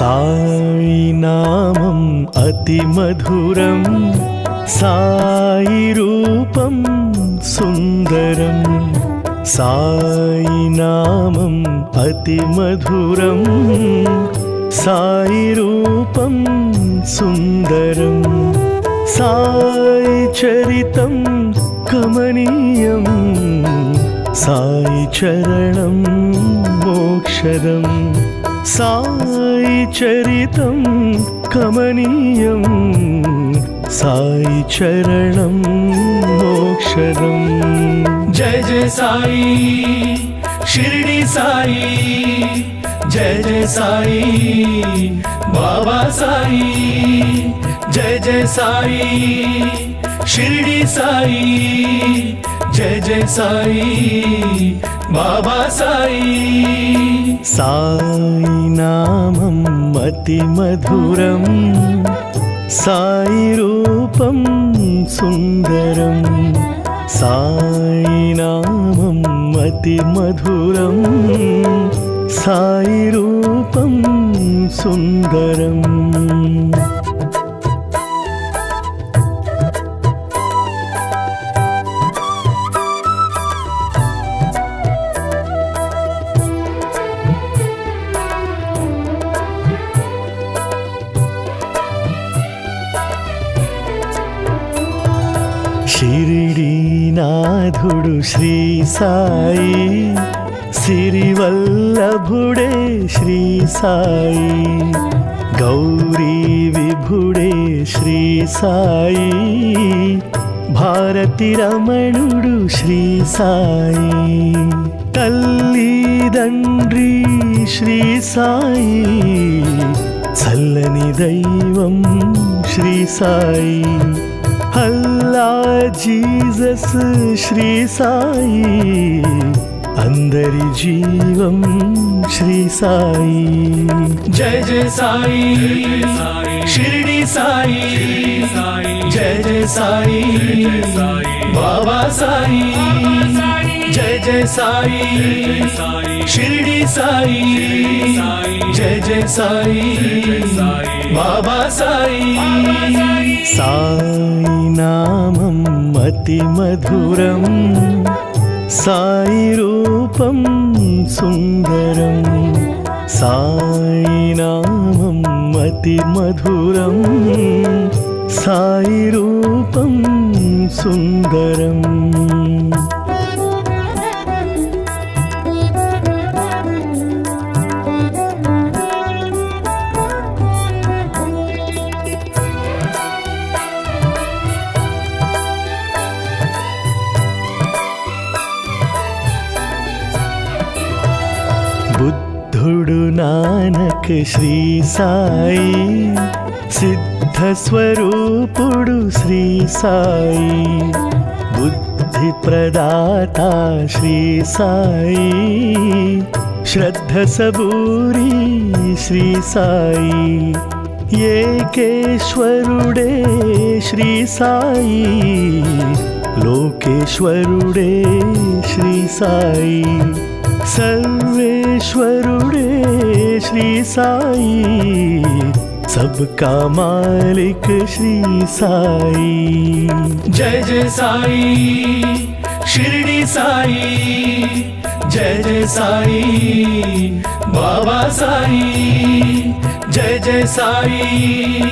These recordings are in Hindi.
साई नाम अति मधुरम साई रूप सुंदरम साई सायिनामम् अतिमधुरं सायिरूपं साई सायिनामम् सुंदरम साई सुन्दरं सायिचरितं साई सायिचरणं मोक्षदम्। साई चरित कमनीयं साई चरण मोक्षर जय जय साई, शिरडी साई, जय जय साई, बाबा साई, जय जय साई, शिरडी साई जय जय साई बाबा साई। साई साईनामम् अति मधुरम् सायरूपं सुन्दरं। साईनामं अति साई सायरूपं सुन्दरम्। శ్రీ సాయి సిరివల్లభుడే శ్రీ సాయి గౌరీ విభుడే శ్రీ సాయి భారతి రమణుడు శ్రీ సాయి తల్లిదండ్రి శ్రీ సాయి చల్లని దైవం Shri Sai Messiah, Jesus, Shri Sai. अंदरि जीवं श्री साई। जय जय साई। शिरडी साई। जय जय साई। बाबा साई। जय जय साई। शिरडी साई। जय जय साई। बाबा साई। साई नामम अति मधुरम साई रूपम सुंदरम साई नाम अति मधुरम साई रूपम सुंदरम श्री साई, सिद्ध स्वरूप श्री साई, बुद्धि प्रदाता श्री साई श्रद्धसबूरी श्री साई येकेश्वरुडे श्री साई, लोकेश्वरुडे श्री साई, सर्वेश्वरुडे श्री साई, सबका मालिक श्री साई। जय जय साई, शिरडी साई, जय जय साई, बाबा साई, जय जय साई,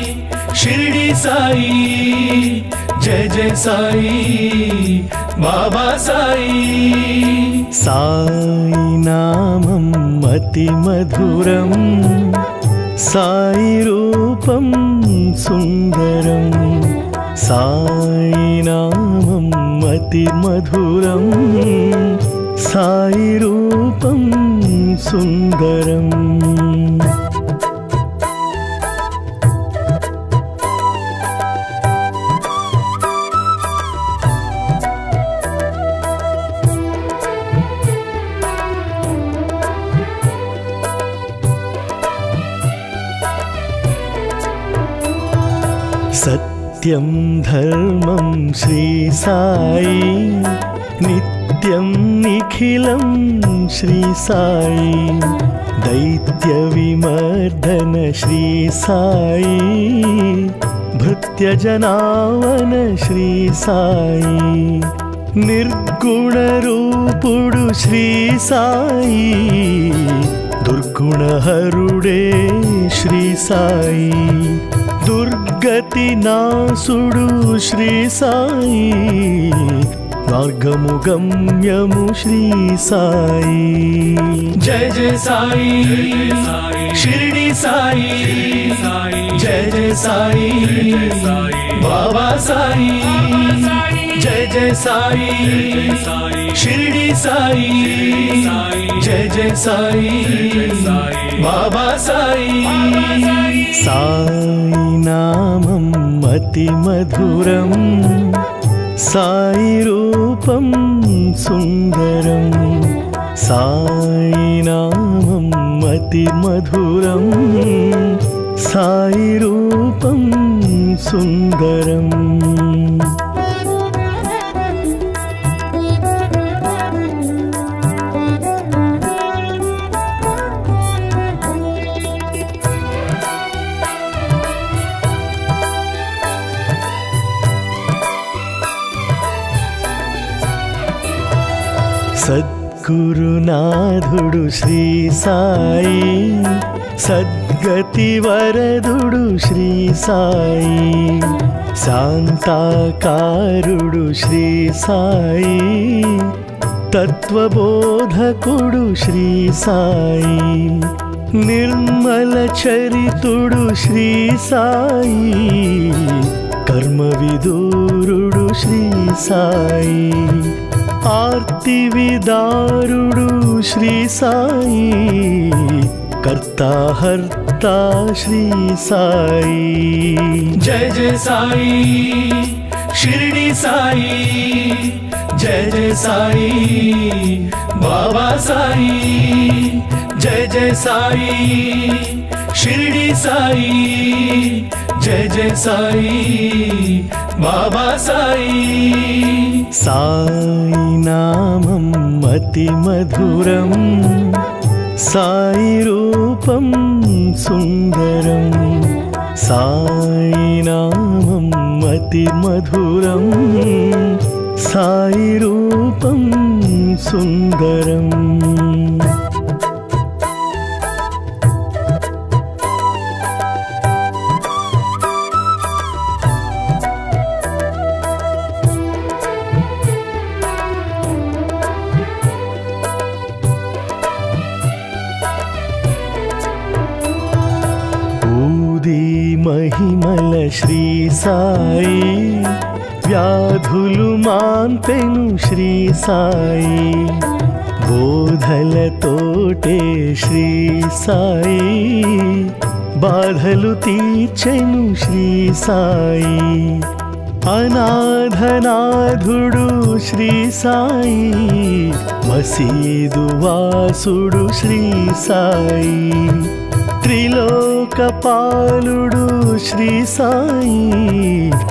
शिरडी साई జయ జయ సాయి బాబా సాయి. సాయి నామం అతి మధురం సాయి రూపం సుందరం. సాయి నామం అతి మధురం సాయి రూపం సుందరం. सत्यं धर्मं श्रीसाई नित्यं निखिलं श्रीसाई दैत्यविमर्दन श्री भृत्यजनावन भृत्यजनान निर्गुणरूपुडु साई दुर्गुणहरुडे श्रीसाई दुर्गति ना सुडु श्री साई। मार्गमु गम्यमु श्री साई। जय जय साई। शिरडी साई। जय जय साई। बाबा साई। जय जय साई। शिरडी साई। जय जय साई। बाबा साई। साई नाम अति मधुरम सायरूपं सुन्दरं सायिनामतिमधुरं अतिमधुरं रूपं सुन्दरम्। सद्गुरुनाधुडु श्री साई सद्गति वरधुडु श्री साई शान्ताकारुडु श्री साई तत्त्वबोधकुडु श्री साई निर्मलचरितुडु श्री साई कर्मविदुरुडु श्री साई। आरती विदारुडु श्री साई, कर्ता हर्ता श्री साई। जय जय साई, शिरडी साई, जय जय साई, बाबा साई, जय जय साई, शिरडी साई జయ జయ సాయి బాబా సాయి. సాయి నామం అతి మధురం సాయి రూపం సుందరం. సాయి నామం అతి మధురం సాయి రూపం సుందరం. మహిమల శ్రీ సాయి వ్యాధులు మాన్పెను శ్రీ సాయి బోధలతోటే శ్రీ సాయి బాధలు తీర్చెను శ్రీ సాయి అనాథనాథుడు శ్రీ సాయి మసీదు వాసుడు శ్రీ సాయి త్రిలోకపాలుడు శ్రీ సాయి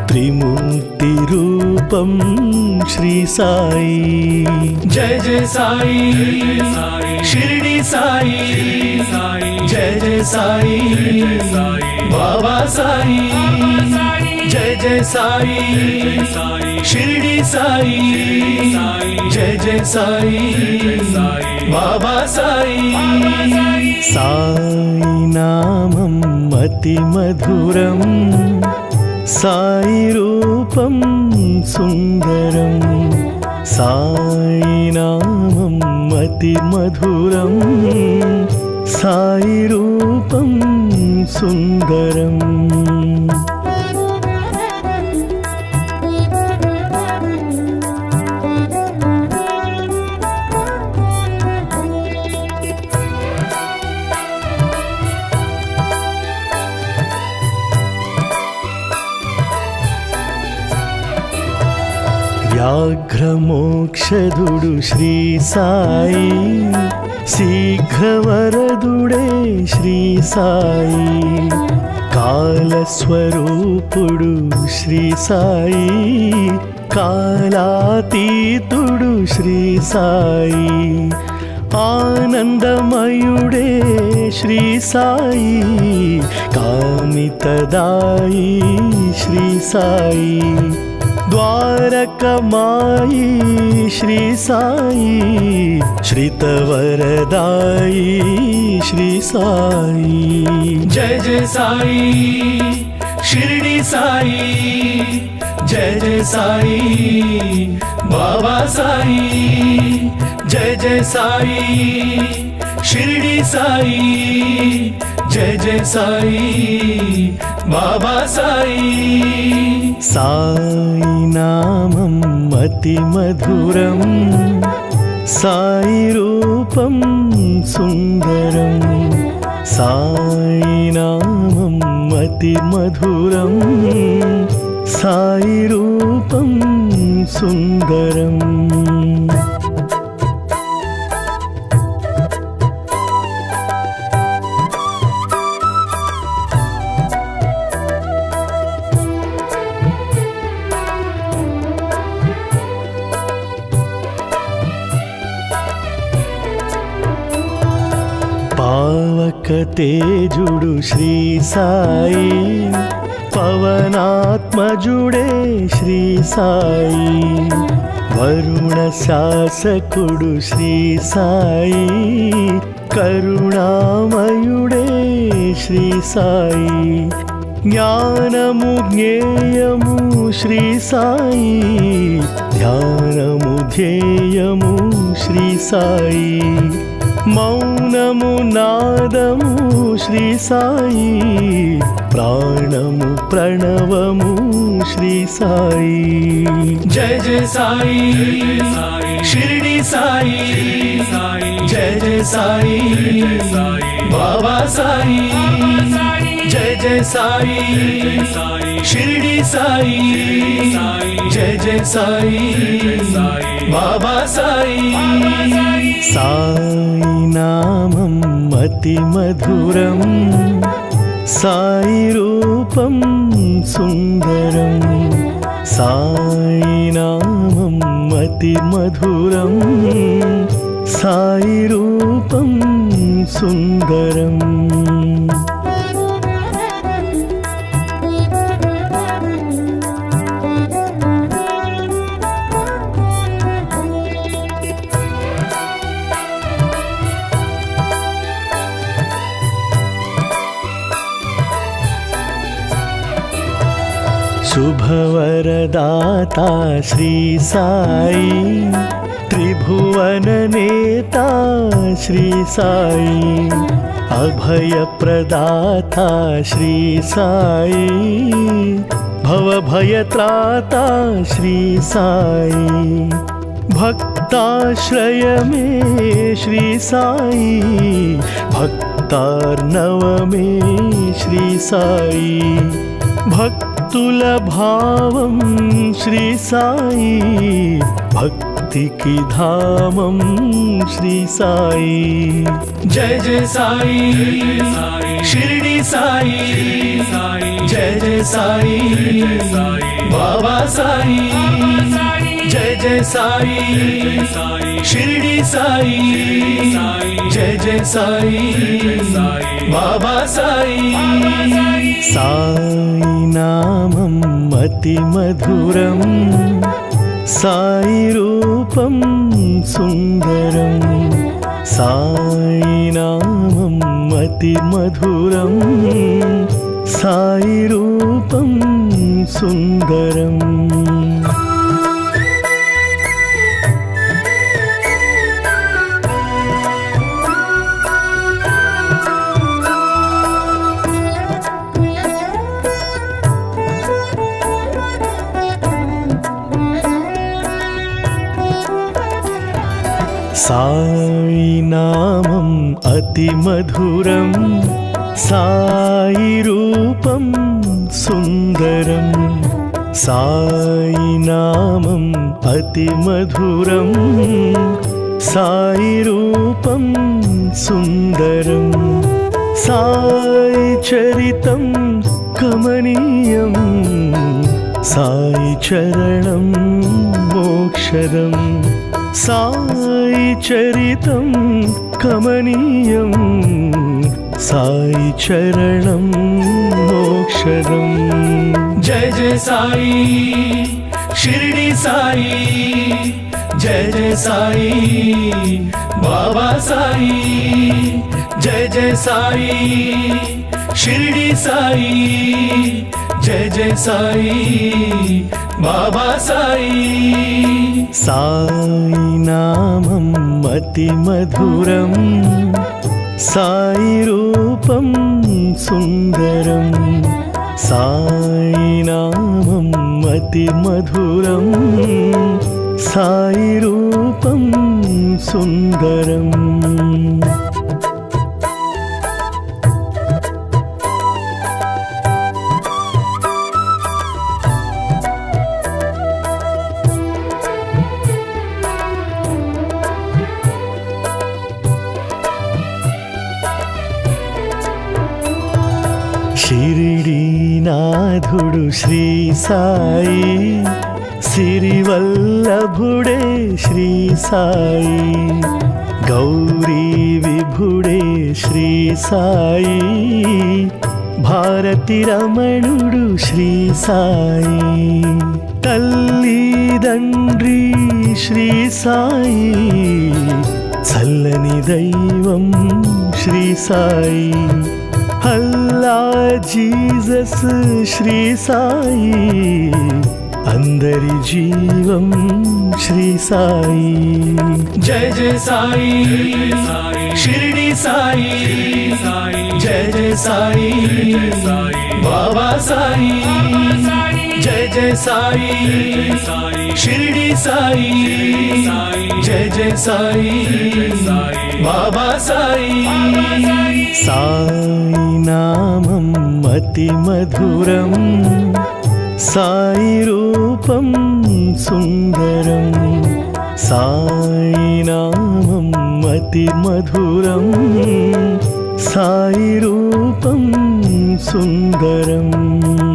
త్రిమూర్తి రూపం శ్రీ సాయి జయ జయ సాయి షిరిడి సాయి జయ జయ సాయి బాబా సాయి जय जय साई। शिरडी साई। जय जय साई। बाबा साई। साई नामम अति मधुरम साई रूपम सुंदरम साई नामं मतिमधुरं साई रूपम सुंदरम व्याघ्रमोक्षदुडु मोक्षदुडुश्री साई। शीघ्रवरदुडे श्री साई। कालस्वरूपुडु श्री साई। कालातीतुडु श्री साई। आनन्दमयूडे श्री साई। कानि श्री साई। द्वार कमाई, श्री साई। श्रित वरदाई श्री साई। जय जय साई, शिरडी साई। जय जय साई, बाबा साई। जय जय साई, शिरडी साई। జయ జయ సాయి బాబా సాయి. సాయి నామం అతి మధురం సాయి రూపం సుందరం. సాయి నామం అతి మధురం సాయి రూపం సుందరం. ते जुडु श्री साई पवनात्मजुडे श्री साई वरुणशासकुडुश्री साई करुणामयुडे श्री साई ज्ञानमु ज्ञेयमु श्री साई ज्ञानमु ध्येयमु श्री साई। మౌనము నాదము శ్రీ సాయి ప్రాణము ప్రణవము శ్రీ సాయి జయ జయ సాయి షిరిడి సాయి జయ జయ సాయి బాబా సాయి जय जय साई। शिरडी साई। जय जय साई। बाबा साई। साई नामम अति मधुरम साई रूपम सुंदरम साई नाम अति मधुरम साई रूपम सुंदरम भवरदाता श्री साई, त्रिभुवन नेता श्री साई, अभय प्रदाता श्री साई भवभयत्राता श्री साई, भक्ताश्रय मे श्री साई, भक्तार्णव मे श्री साई भक्त अतुल भाव श्री साई भक्ति की धामम श्री साई। जय जय साई, शिरडी साई, जय जय साई, बाबा साई। जय जय साई। शिरडी साई। जय जय साई। बाबा साई। साई नामम अति मधुरम साई रूपम सुंदरम साई नाम अति मधुरम साई रूपम सुंदरम सायि अतिमधुरं सायिरूपं सुन्दरं सायि अतिमधुरं अतिमधुरम् सायिरूपं सुन्दरं सायि चरितं कमनीयं सायि चरणं मोक्षरं सा चरित कमनीयं, साई चरण मोक्षदम् जय जय साई, शिरडी साई, जय जय साई, बाबा साई, जय जय साई, शिरडी साई जय जय साई बाबा साई। साईनामम् अति मधुरं सायरूपं सुन्दरं। सायनामं अति मधुरं साईरूपं सुन्दरम्। సాయి సిరివల్లభుడే శ్రీ సాయి గౌరీ విభుడే శ్రీ సాయి భారతి రమణుడు శ్రీ సాయి తల్లిదండ్రి శ్రీ సాయి చల్లని దైవం Shri Sai Lord Jesus Shri Sai అందరి జీవం శ్రీ సాయి జయ జయ సాయి షిరిడి సాయి జయ జయ సాయి బాబా సాయి जय जय साई। शिरडी साई। जय जय साई। बाबा साई। साई नामम अति मधुरम साई रूपम सुंदरम साई नामम अति मधुरम साई रूपम सुंदरम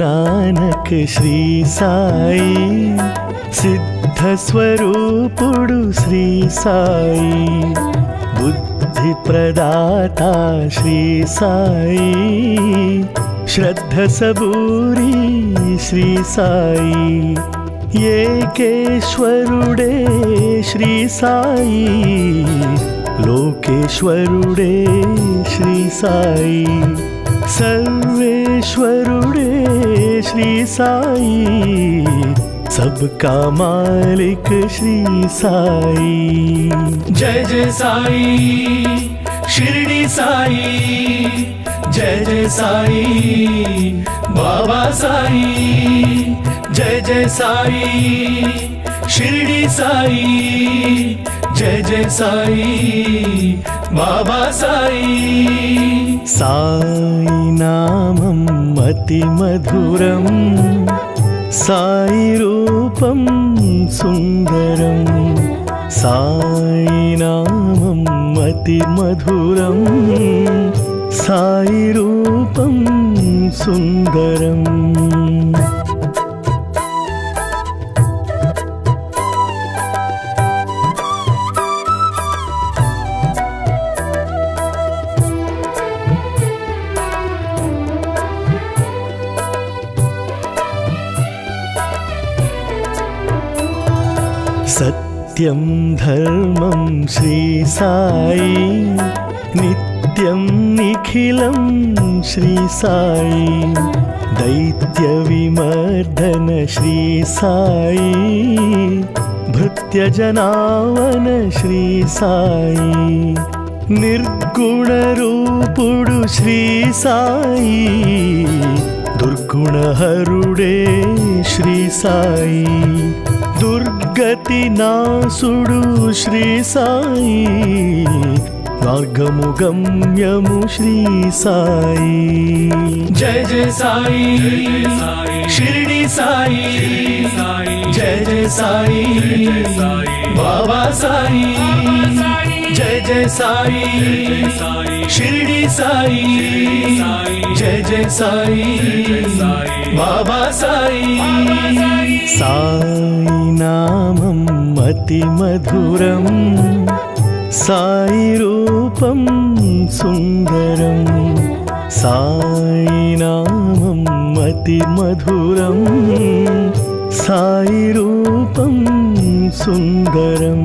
नानक श्री साई सिद्धस्वरूपुडु श्री साई बुद्धि प्रदाता श्री साई, श्रद्ध सबूरी श्री साई, येकेश्वरुडे श्री साई, लोकेश्वरुडे श्री साई। सर्वेश्वरुडे श्री साई, सबका मालिक श्री साई। जय जय साई, शिरडी साई, जय जय साई, बाबा साई। जय जय साई, शिरडी साई జయ జయ సాయి బాబా సాయి. సాయి నామం అతి మధురం సాయి రూపం సుందరం. సాయి నామం అతి మధురం సాయి రూపం సుందరం. नित्यं धर्मं श्री नित्यं निखिलं श्री दैत्यविमर्दन श्री भृत्यजनावन भृत्यजनामन निर्गुणरूपुडु साई दुर्गुणहरुडे श्री దుర్గతి నాసుడు శ్రీ సాయి మార్గము గమ్యము శ్రీ సాయి జయ జయ సాయి షిరిడి సాయి జయ జయ సాయి బాబా సాయి జయ జయ సాయి షిరిడి సాయి జయ జయ సాయి బాబా సాయి. సాయి నామం అతి మధురం సాయి రూపం సుందరం సాయి నామం అతి మధురం సాయి రూపం సుందరం.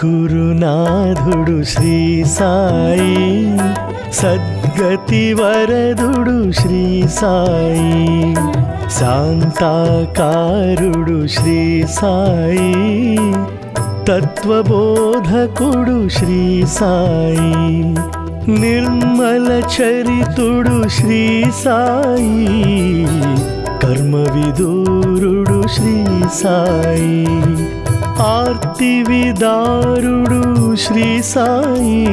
ಗುರುನಾಧುಡು ಶ್ರೀ ಸಾಯಿ ಸದ್ಗತಿ ವರದುಡು ಶ್ರೀ ಸಾಯಿ ಶಾಂತಾಕಾರುಡು ಶ್ರೀ ಸಾಯಿ ತತ್ವಬೋಧಕುಡು ಶ್ರೀ ಸಾಯಿ ನಿರ್ಮಲ ಚರಿತುಡು ಶ್ರೀ ಸಾಯಿ ಕರ್ಮವಿದೂರುಡು ಶ್ರೀ ಸಾಯಿ आरती विदारुडु श्री साई,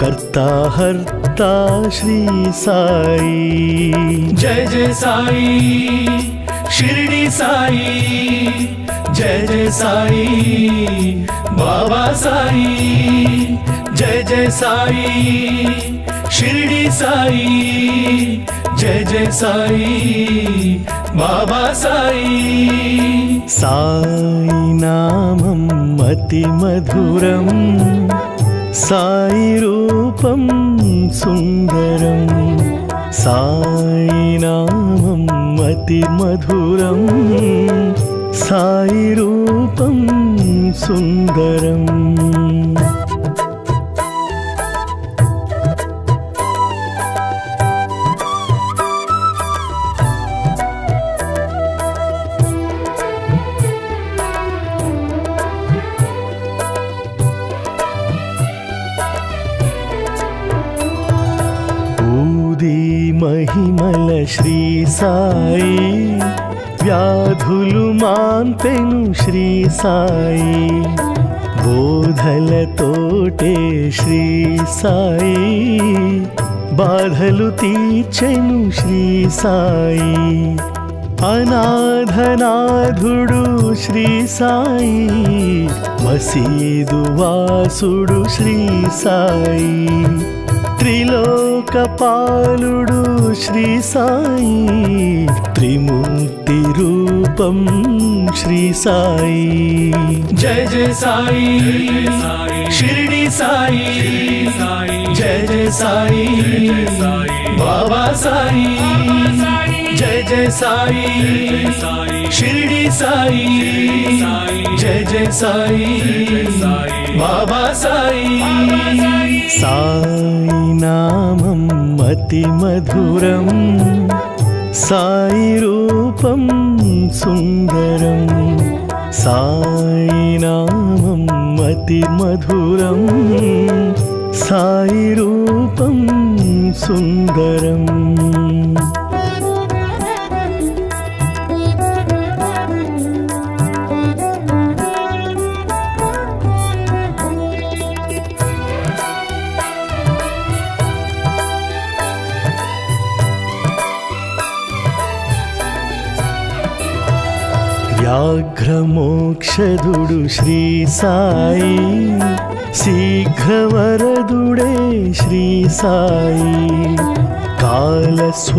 कर्ता हर्ता श्री साई। जय जय साई, शिरडी साई, जय जय साई, बाबा साई, जय जय साई, शिरडी साई, जय जय साई बाबा साई। साई नामम् अतिमधुरम् साई रूपं सुन्दरं सायिनामति साई रूपं सुन्दरम्। శ్రీ సాయి వ్యాధులు మాంపెను శ్రీ సాయి బోధలతోటే శ్రీ సాయి బాధలు తీర్చెను శ్రీ సాయి అనాథనాథుడు శ్రీ సాయి మసీదు వాసుడు శ్రీ సాయి త్రిలోకపాలుడు శ్రీ సాయి త్రిమూర్తి రూపం శ్రీ సాయి జయ జయ సాయి షిరిడి సాయి జయ జయ సాయి బాబా సాయి जय जय साई। शिरडी साई। जय जय साई। बाबा साई। साई नामम अति मधुरम साई रूपम सुंदरम साई नामम अति मधुरम साई रूपम सुंदरम व्याघ्रमोक्षदुडु मोक्षदुडुश्री साई शीघ्रवरदुडे श्री साई कालस्वरूपुडु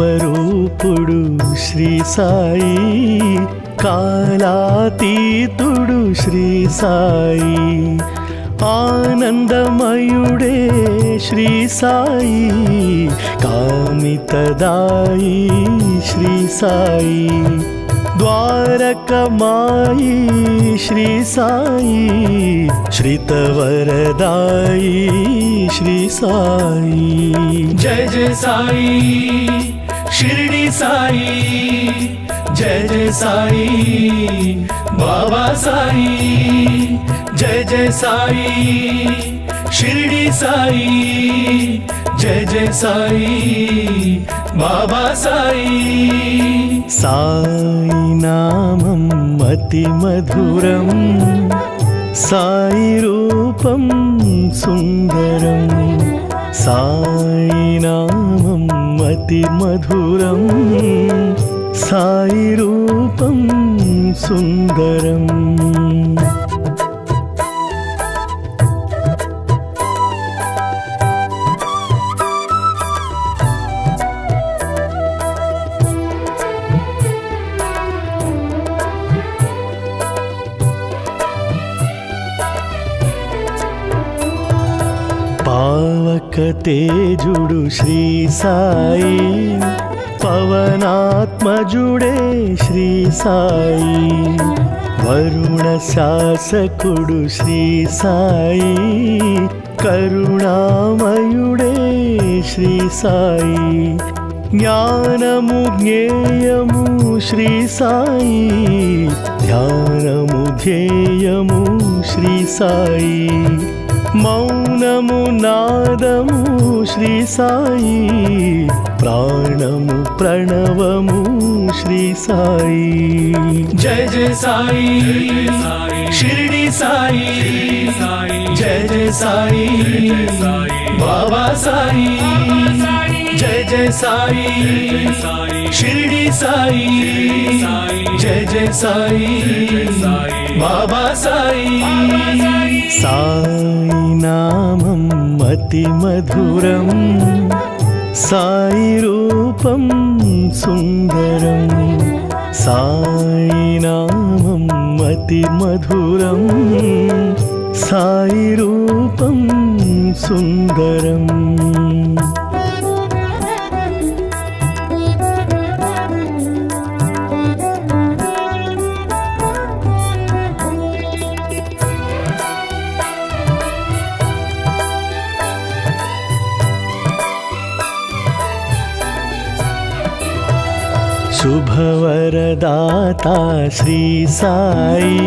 श्री साई कालातीतुडुश्री साई आनन्दमयूरे श्री साई कानि श्री साई। సాయి द्वारकमायी, श्री साई। श्रितवरदायी, श्री साई। जय जय साई, शिरडी साई। जय जय साई, बाबा साई। जय जय साई, शिरडी साई। జయ జయ సాయి బాబా సాయి. సాయి నామం అతి మధురం సాయి రూపం సుందరం. సాయి నామం అతి మధురం సాయి రూపం సుందరం. ते जुडु श्री साई पवनात्मजुडे श्री साई वरुणशासकुडुश्री साई करुणामयुडे श्री साई ज्ञानमु ज्ञेयमु श्री साई ध्यानमु ध्येयमु श्री साई। మౌనము నాదము శ్రీ సాయి ప్రాణము ప్రణవము శ్రీ సాయి జయ జయ సాయి షిరిడి సాయి జయ జయ సాయి బాబా సాయి జయ జయ సాయి షిరిడి సాయి జయ జయ సాయి బాబా సాయి सायिनामधुरं सायरूपं सुन्दरं सायिनामति मतिमधुरं सायरूपं सुन्दरम्। भवरदाता श्री साई,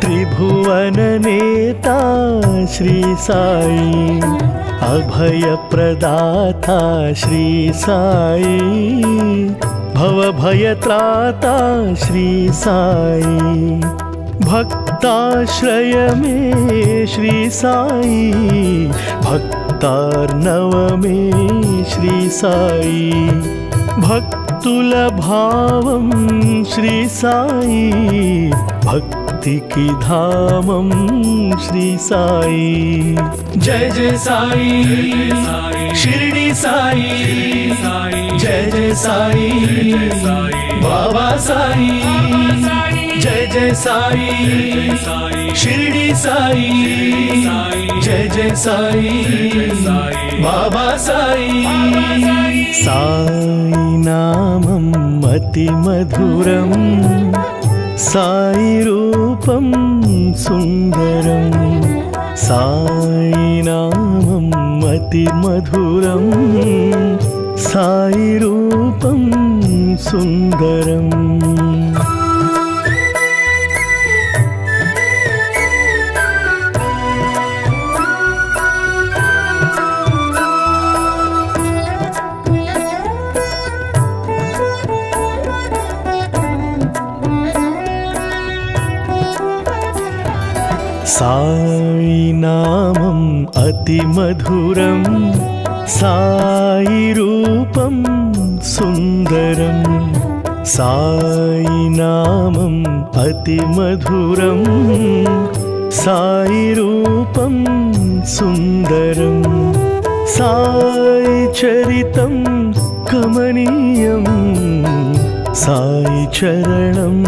त्रिभुवन नेता श्री साई अभय प्रदाता श्री साई, भवभयत्राता श्री साई भक्ताश्रय मे श्री साई भक्तार्णव मे श्री साई भक्त भाव श्री साई, भक्ति की धामम श्री साई। जय जय साई, शिरडी साई, जय जय साई, बाबा साई, जय जय साई। షిరిడి సాయి జయ జయ సాయి బాబా సాయి. సాయి నామం అతి మధురం సాయి రూపం సుందరం సాయి నామం అతి మధురం సాయి రూపం సుందరం. साई नाम अति मधुरम साई रूपं सुंदरम साई नाम अति मधुरम साई रूपं सुंदरम साई चरितं कमनीयं, साई चरणं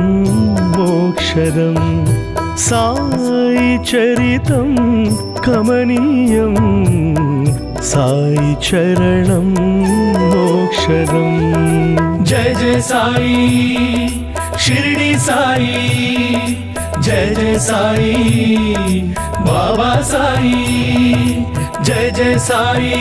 मोक्षदम्। साई चरितम कमनीय साई चरण मोक्षर जय जय साई, शिरडी साई, जय जय साई, बाबा साई, जय जय साई,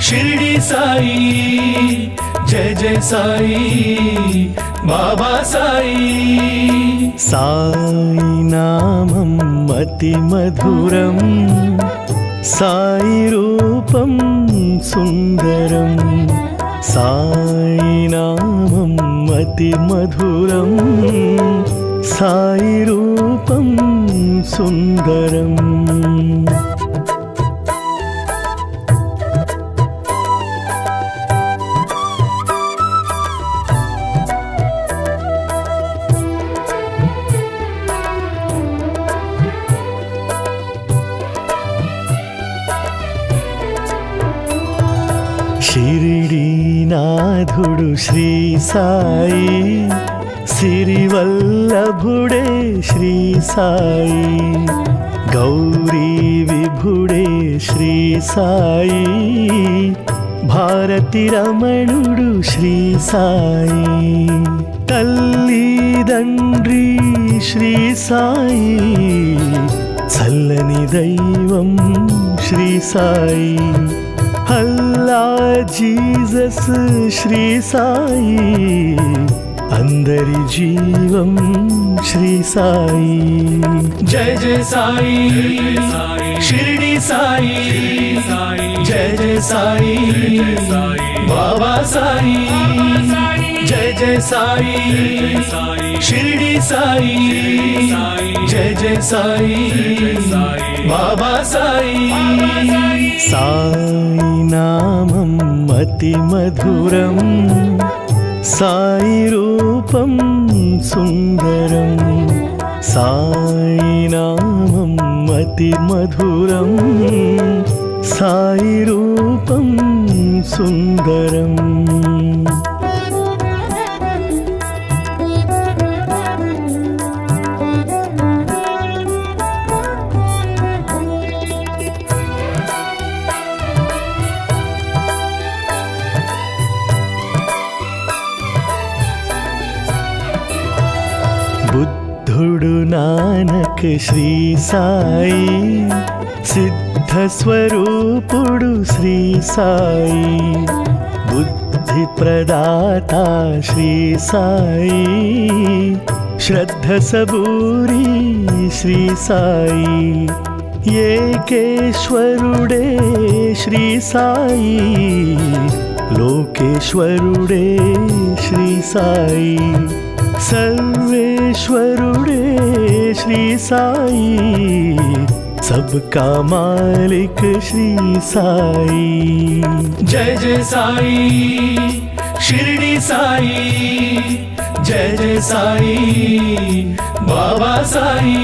शिरडी साई, जय जय साई बाबा साई। साई नामम् अतिमधुरम् साई रूपं सुन्दरं साई नामम् अतिमधुरं साई रूपं सुन्दरम् షిరిడీనాథుడు శ్రీ సాయి సిరివల్లభుడే శ్రీ సాయి గౌరీ విభుడే శ్రీ సాయి భారతి రమణుడు శ్రీ సాయి తల్లిదండ్రి శ్రీ సాయి చల్లని దైవం Shri Sai Lord Jesus Shri Sai Andari Jeevam Shri Sai Jai Jai Sai Shirdi Sai Jai Jai Sai Baba Sai जय जय साई, शिरडी साई, जय जय साई, बाबा साई। साई नाम अति मधुरम साई रूपम सुंदरम साई नाम अति मधुरम साई रूपम सुंदरम गुरु नानक श्री साई, सिद्ध सिद्धस्वरूपुडु श्री साई, बुद्धि प्रदाता श्री साई श्रद्धसबूरी श्री साई एकेश्वरुडे श्री साई, लोकेश्वरुडे श्री साई, सर्वे सर्वेश्वरुणे श्री साई, सबका मालिक श्री साई। जय जय साई, शिरडी साई, जय जय साई, बाबा साई।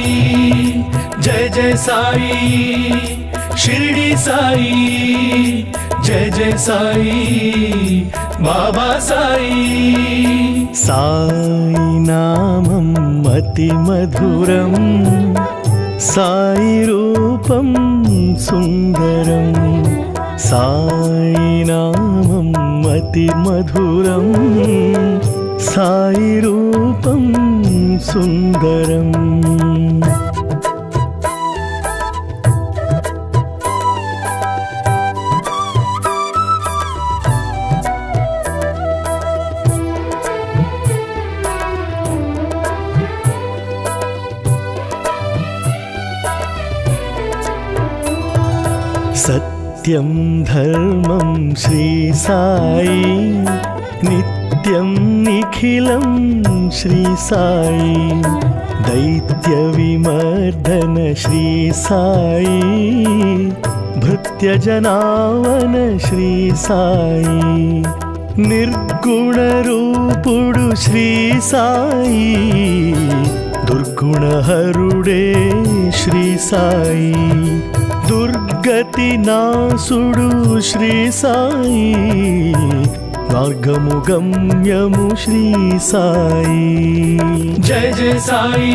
जय जय साई, शिरडी साई జయ జయ సాయి బాబా సాయి. సాయి నామం అతి మధురం సాయి రూపం సుందరం. సాయి నామం అతి మధురం సాయి రూపం సుందరం. नित्यं धर्मं श्री नित्यं निखिलं श्री दैत्यविमर्दन श्री भृत्यजनावन भृत्यजनाम निर्गुणरूपुडु साई दुर्गुणहरुडे श्री దుర్గతి నాసుడు శ్రీ సాయి మార్గము గమ్యము శ్రీ సాయి జయ జయ సాయి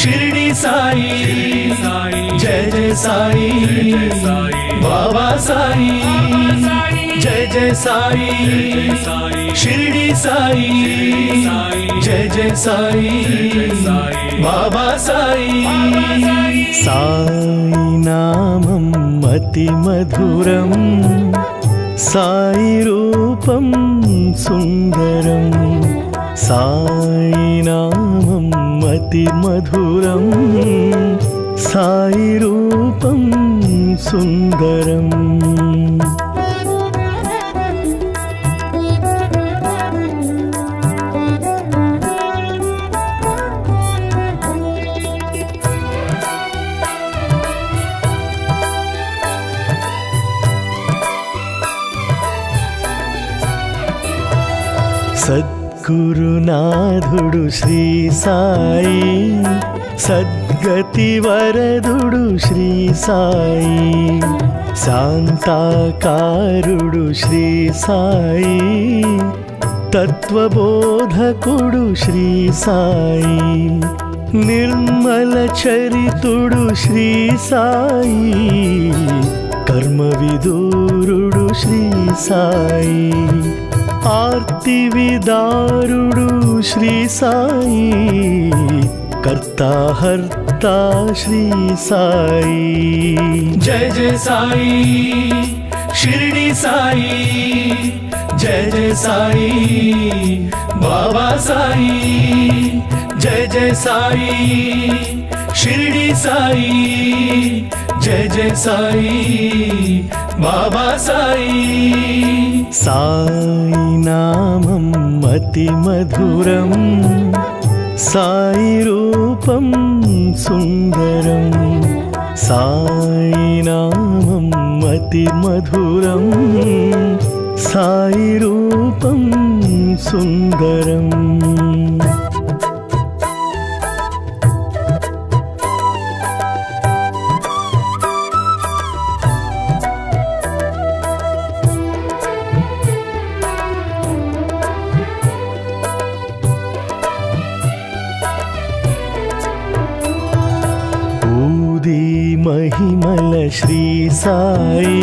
షిరిడి సాయి జయ జయ సాయి బాబా సాయి जय जय साई, शिरडी साई, जय जय साई, बाबा साई। साई नामम अति मधुरम साई रूपम सुंदरम साई नाम अति मधुरम साई रूपम सुंदरम सद्गुरुनाधुडु श्री साई सद्गतिवरधुडु श्री साई शान्ताकारुडु श्री साई तत्त्वबोधकुडु श्री साई निर्मलचरितु श्री साई कर्मविदुरुडु श्री साई। आरती विदारुणु श्री साई, करता हरता श्री साई। जय जय साई, शिरडी साई, जय जय साई, बाबा साई, जय जय साई, शिरडी साई జయ జయ సాయి బాబా సాయి. సాయి నామం అతి మధురం సాయి రూపం సుందరం. సాయి నామం అతి మధురం సాయి రూపం సుందరం. శ్రీ సాయి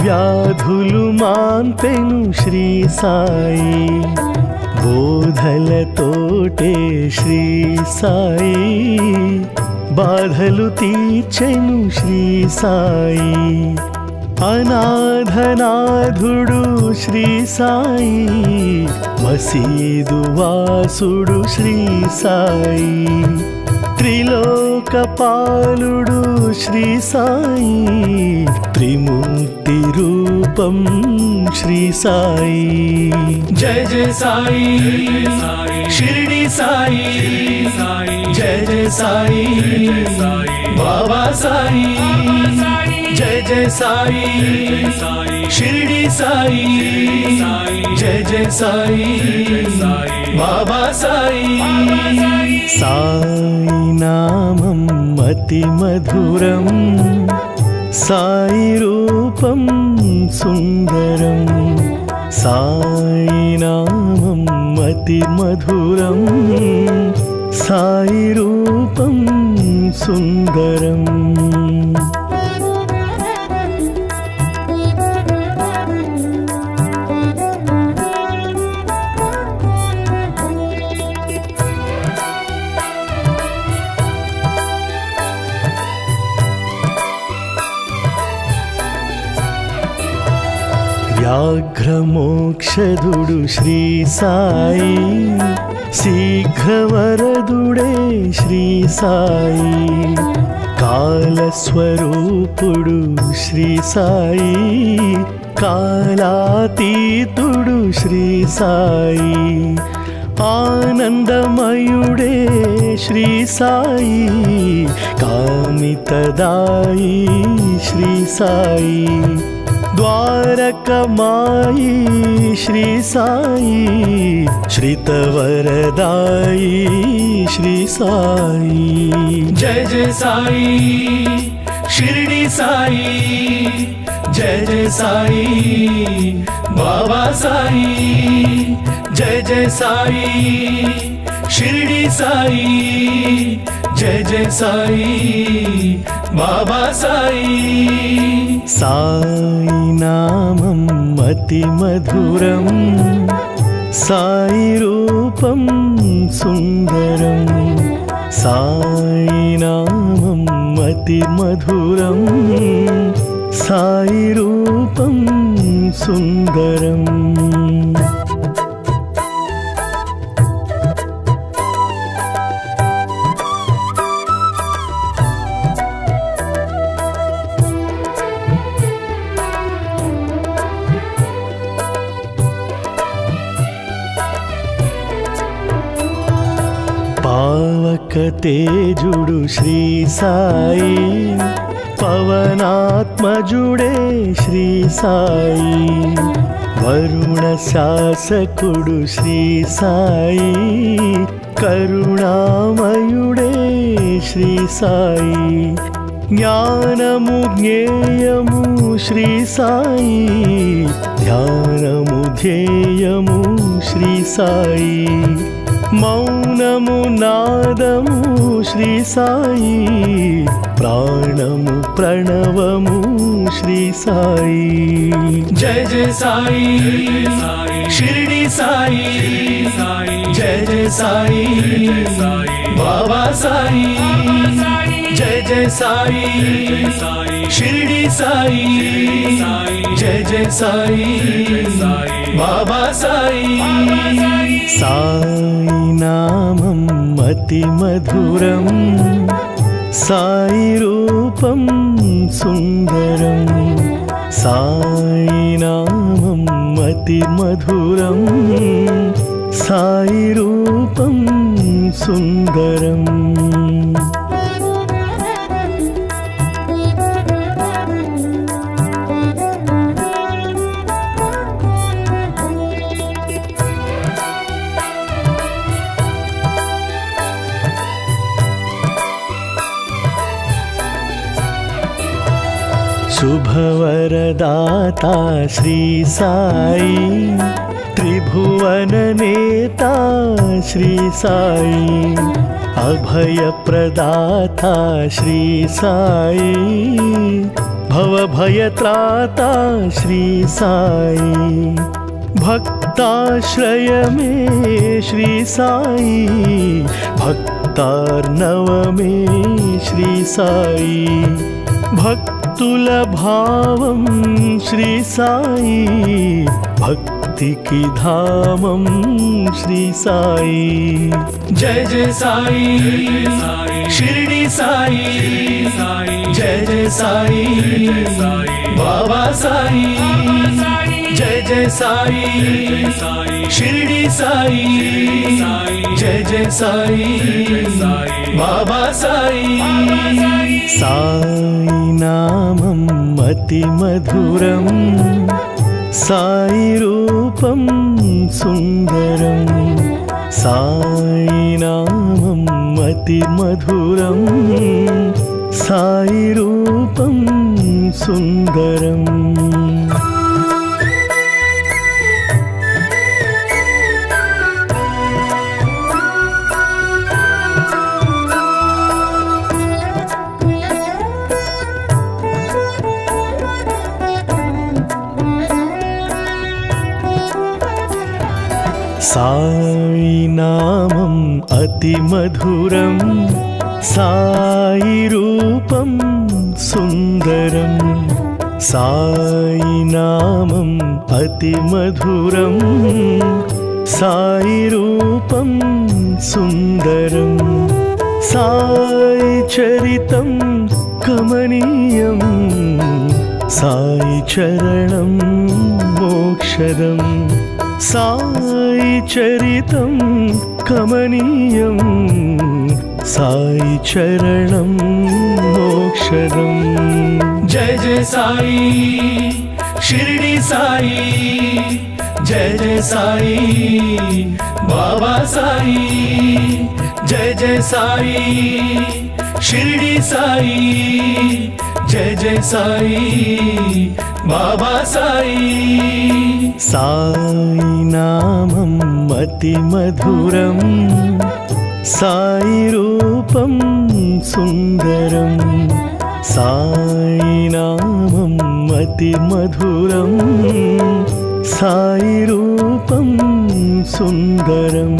వ్యాధులు మాన్పెను శ్రీ సాయి బోధలతోటే శ్రీ సాయి బాధలు తీర్చెను శ్రీ సాయి అనాథనాథుడు శ్రీ సాయి మసీదు వాసుడు శ్రీ त्रिलोकपालुडु श्री साई त्रिमूर्ति रूपम श्री साई जय जय साई शिरडी साई जय जय साई बाबा साई जय जय साई, शिरडी साई, जय जय साई, बाबा साई। साई नामम अति मधुरम साई रूपम सुंदरम साई नाम अति मधुरम साई रूपम सुंदरम व्याघ्रमोक्षदुडु मोक्षदुडु श्री साई शीघ्रवरदुडे श्री साई कालस्वरूपडु श्री साई कालातीतुडुश्री साई आनन्दमयूरे श्री साई कामितदाई श्री साई द्वार मा श्री सा वरदाई श्री जय साई शिरडी साई जय जय साई बाबा साई जय जय साई शिरडी साई जय जय साई, बाबा साई। साई नामं अतिमधुरं, साई रूपं सुन्दरं। साई नामं अतिमधुरं, साई रूपं सुन्दरम्। ते जुडु श्री साई पवनात्मजुडे श्री साई वरुणशासकुडुश्री साई करुणामयुडे श्री साई ज्ञानमु ज्ञेयमु श्री साई ध्यानमु ध्येयमु श्री साई। మౌనము నాదము శ్రీ సాయి ప్రాణము ప్రణవము శ్రీ సాయి జయ జయ సాయి షిరిడి సాయి జయ జయ సాయి బాబా సాయి जय जय साई, शिरडी साई, जय जय साई, बाबा साई। साई नाम अति मधुरम साई रूपम सुंदरम साई नाम अति मधुरम साई रूपम सुंदरम वरदाता श्री साई, त्रिभुवन नेता श्री साई, अभय प्रदाता श्री साई भवभयत्राता श्री साई, भक्ताश्रय में श्री साई, भक्तार्णव में श्री साई भक्त तुल भामी साई, भक्ति की धाम श्री साई। जय जय साई, शिरडी साई, जय जय साई, बाबा साई। जय जय साई, शिरडी साई, जय जय साई, बाबा साई। साई नाम अति मधुरम साई रूपम सुंदरम साई नाम अति मधुरम साई रूपम सुंदरम മധുരം സായി രൂപം സുന്ദരം സായി നാമം അതിമധുരം സായി രൂപം സുന്ദരം സായി ചരിതം കമനീയം സായി ചരണം മോക്ഷദം സായി ചരിതം കമനീയം. സായി ചരണം മോക്ഷരം ജയ ജയ സായി ഷിർഡി സായി ജയ ജയ സായി ബാബാ സായി ജയ ജയ സായി ഷിർഡി സായി జయ జయ సాయి బాబా సాయి. సాయి నామం అతి మధురం సాయి రూపం సుందరం సాయి నామం అతి మధురం సాయి రూపం సుందరం.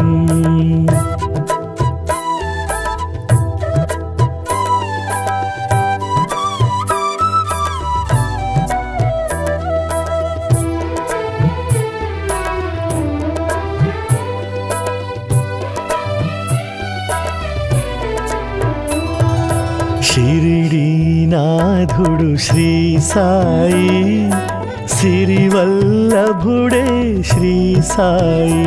శ్రీ సాయి సిరివల్లభుడే శ్రీ సాయి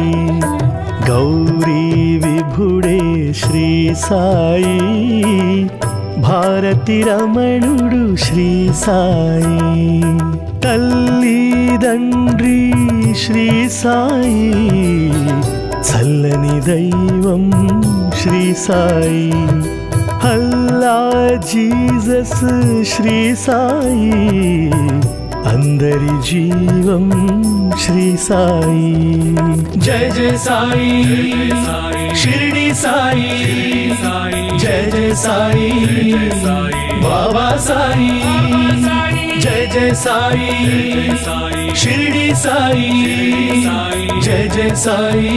గౌరీ విభుడే శ్రీ సాయి భారతి రమణుడు శ్రీ సాయి తల్లిదండ్రి శ్రీ సాయి చల్లని దైవం శ్రీ సాయి अल्लाह जीसस श्री साई, अंदर जीवं श्री साई। जय जय साई, शिरडी साई, जय जय साई, बाबा साई। जय जय साई, शिरडी साई, जय जय साई,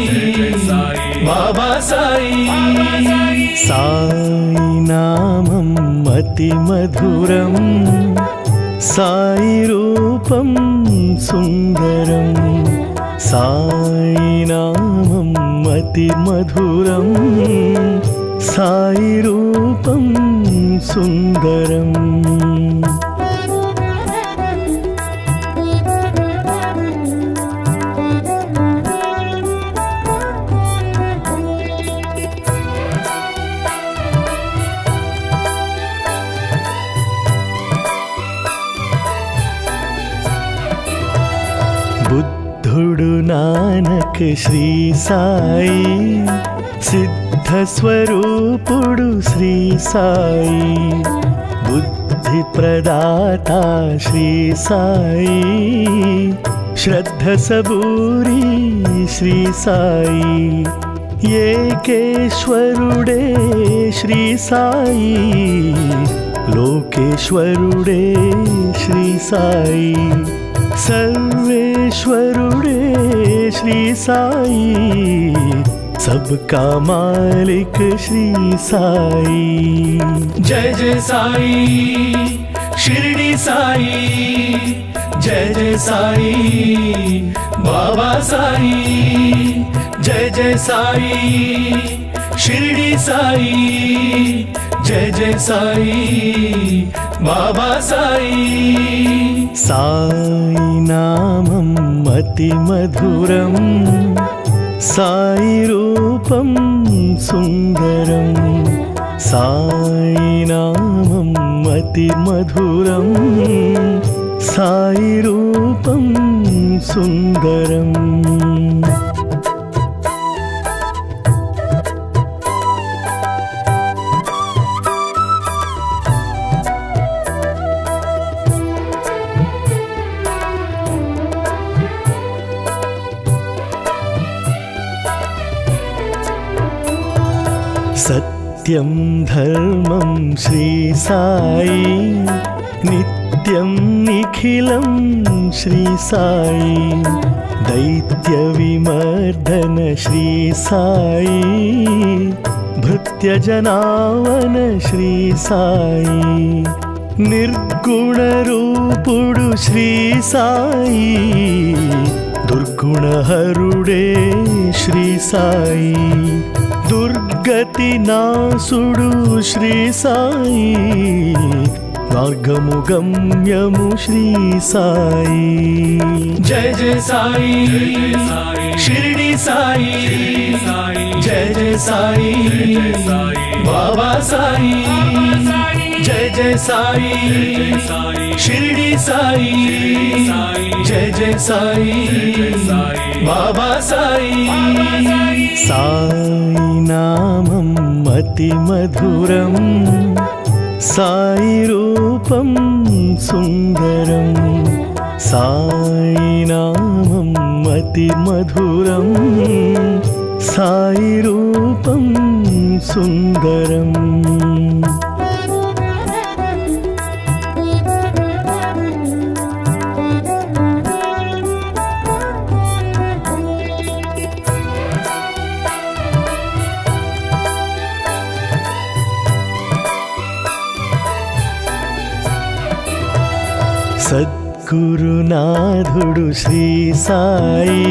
बाबा साई। साई नाम अति मधुरम साई रूपम सुंदरम साई नाम अति मधुरम साई रूपम सुंदरम नानक श्री साई सिद्धस्वरूपुडु श्री साई, बुद्धि प्रदाता श्री साई श्रद्धसबूरी श्री साई, येकेश्वरुडे श्री साई, लोकेश्वरुडे श्री साई। सर्वेश्वरुणे श्री साई, सबका मालिक श्री साई। जय जय साई, शिरडी साई, जय जय साई, बाबा साई। जय जय साई, शिरडी साई జయ జయ సాయి బాబా సాయి. సాయి నామం అతి మధురం సాయి రూపం సుందరం. సాయి నామం అతి మధురం సాయి రూపం సుందరం. नित्यं धर्मं श्रीसाई नित्यं निखिलं श्री दैत्यविमर्दन श्री भृत्यजनावन भृत्यजनामन निर्गुणरूपुडु साई दुर्गुणहरुडे श्री దుర్గతి నాసుడు శ్రీ సాయి మార్గము గమ్యము శ్రీ సాయి జయ జయ సాయి షిరిడి సాయి జయ జయ సాయి బాబా సాయి जय जय साई, शिरडी साई, जय जय साई, बाबा साई। साई नाम अति मधुरम साई रूपम सुंदरम साई नाम अति मधुरम साई रूपम सुंदरम ಗುರುನಾಧುಡು ಶ್ರೀ ಸಾಯಿ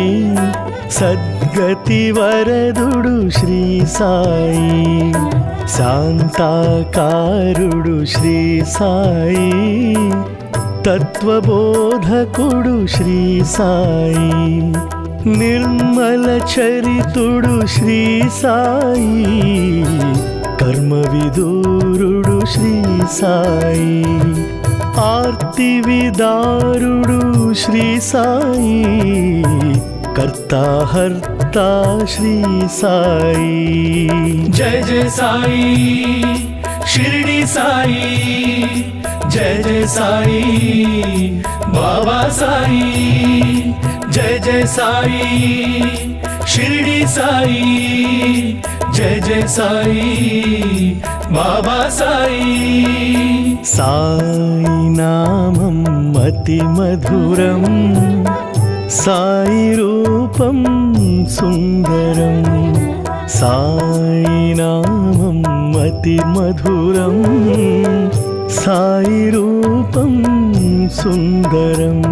ಸದ್ಗತಿ ವರದುಡು ಶ್ರೀ ಸಾಯಿ ಶಾಂತಾಕಾರುಡು ಶ್ರೀ ಸಾಯಿ ತತ್ವಬೋಧಕುಡು ಶ್ರೀ ಸಾಯಿ ನಿರ್ಮಲ ಚರಿತುಡು ಶ್ರೀ ಸಾಯಿ ಕರ್ಮವಿದೂರುಡು ಶ್ರೀ ಸಾಯಿ आरती विदारुणु श्री साई, करता हरता श्री साई। जय जय साई, शिरडी साई, जय जय साई, बाबा साई, जय जय साई, शिरडी साई జయ జయ సాయి బాబా సాయి. సాయి నామం అతి మధురం సాయి రూపం సుందరం. సాయి నామం అతి మధురం సాయి రూపం సుందరం.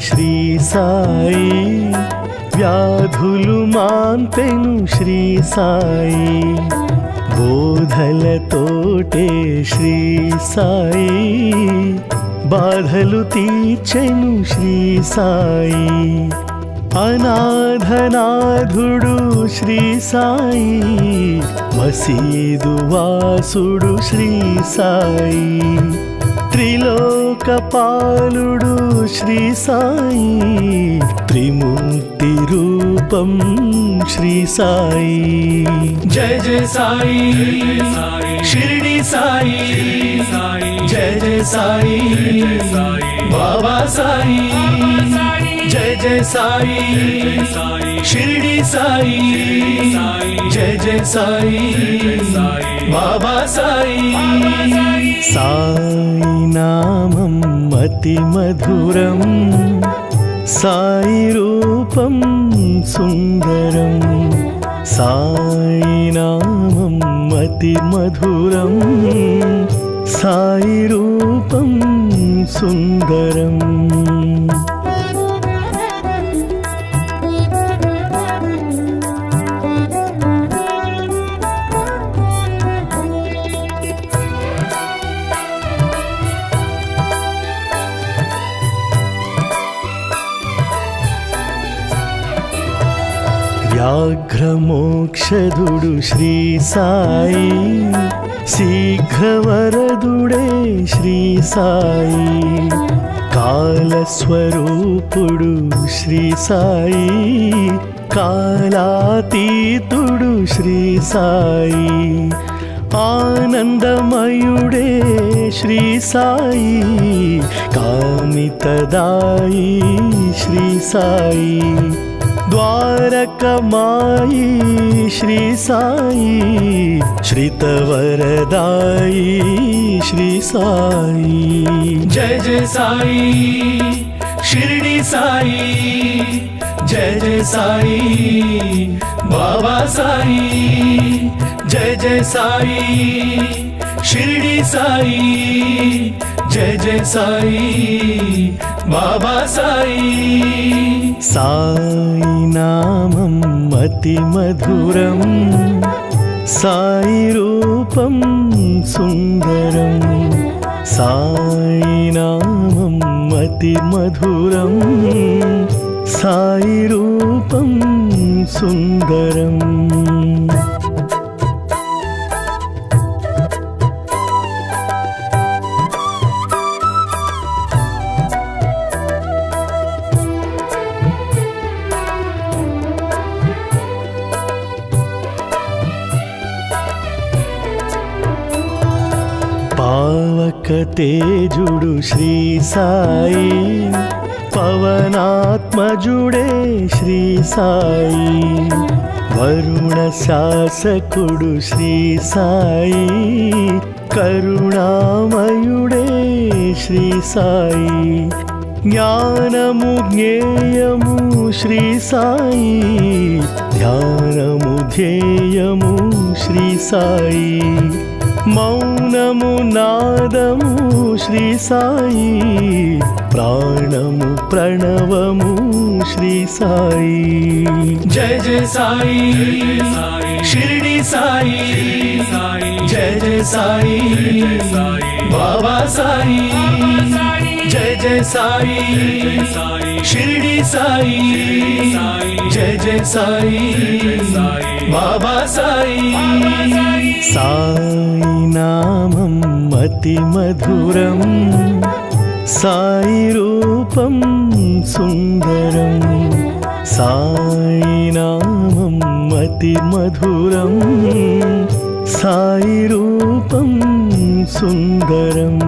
శ్రీ సాయి వ్యాధులు మాంపెను శ్రీ సాయి బోధలతోటే శ్రీ సాయి బాధలు తీర్చెను శ్రీ సాయి అనాథనాథుడు శ్రీ సాయి మసీదు వాసుడు శ్రీ సాయి త్రిలోకపాలుడు శ్రీ సాయి త్రిమూర్తి రూపం శ్రీ సాయి జయ జయ సాయి షిరిడి సాయి జయ జయ సాయి బాబా సాయి जय जय साई, शिरडी साई, जय जय साई, बाबा साई। साई नामम अति मधुरम साई रूपम सुंदरम साई नाम अति मधुरम साई रूपम सुंदरम व्याघ्रमोक्षदुडु मोक्षदुडुश्री साई शीघ्रवरदुडे श्री साई कालस्वरूपुडु श्री साई कालातीतुडुश्री साई आनन्दमयूरे श्री साई कामि श्री साई द्वारकमा सा श्री तवरदाई श्री सा जय साई शिर्डि साई जय जय साई बाबा साई जय जय साई शिर्डि साई जय जय साई, बाबा साई। साई नाम अति मधुरम साई रूपम सुंदरम साई नाम अति मधुरम साई रूपम सुंदरम ते जुडु श्री साई पवनात्मजुडे श्री साई वरुणशासकुडुश्री साई करुणामयुडे श्री साई ज्ञानमु ज्ञेयमु श्री साई ज्ञानमु ध्येयमु श्री साई। మౌనము నాదము శ్రీ సాయి ప్రాణము ప్రణవము శ్రీ సాయి జయ జయ సాయి షిరిడి సాయి జయ జయ సాయి బాబా సాయి जय जय साई, शिरडी साई, जय जय साई, बाबा साई। साई नामं अति मधुरम साई रूपम सुंदरम साई नाम अति मधुरम साई रूपम सुंदरम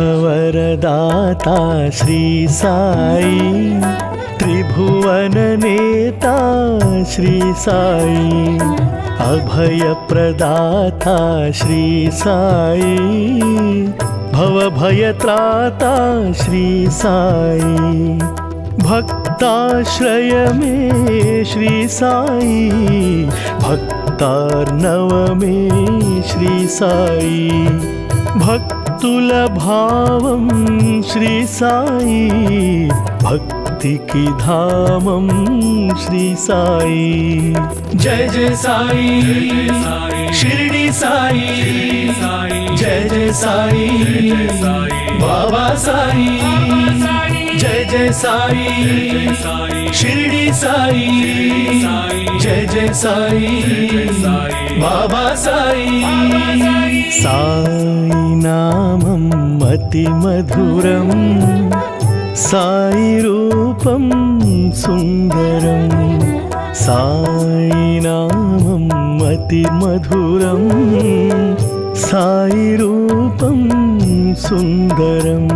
वरदाता श्री साई, त्रिभुवन नेता श्री साई, अभय प्रदाता श्री साई भवभयत्राता श्री साई, भक्ताश्रय मे श्री साई, भक्तार्णव मे श्री साई, भक्त अतुलभाव श्री साई भक्ति की धाम श्री साई। जय जय साई, शिरडी साई, जय जय साई, बाबा साई। जय जय साई, शिरडी साई, जय जय साई, बाबा साई। साई नाम अति मधुरम साई रूपम सुंदरम साई नाम अति मधुरम साई रूपम सुंदरम